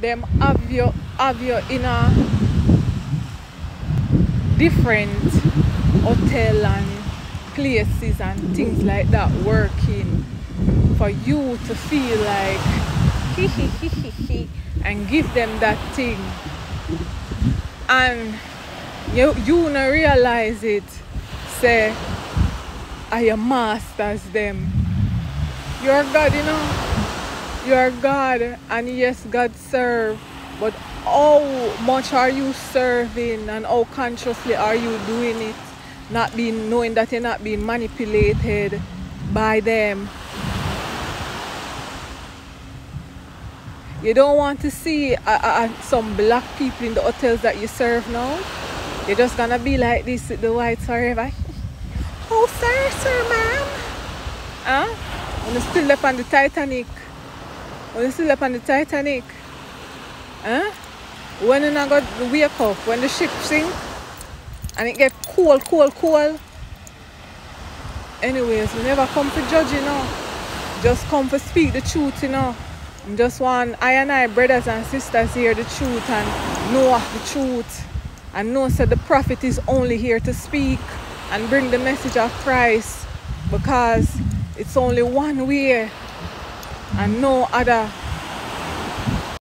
them have you have you in a different hotel and places and things like that working for you to feel like and give them that thing. And you you not realize it say I am masters them. You're God you know you're God and yes God serve. But how much are you serving and how consciously are you doing it? Not being knowing that you're not being manipulated by them. You don't want to see uh, uh, uh, some black people in the hotels that you serve now. You're just gonna be like this with the whites forever. Oh sir sir ma'am. Huh? You still up on the titanic when you up on the titanic huh when you not got wake up when the ship sink and it get cold, cold, cold. Anyways, we never come to judge, you know. Just come to speak the truth, you know. And just want I and I brothers and sisters hear the truth and know the truth. And know that the prophet is only here to speak and bring the message of Christ because it's only one way and no other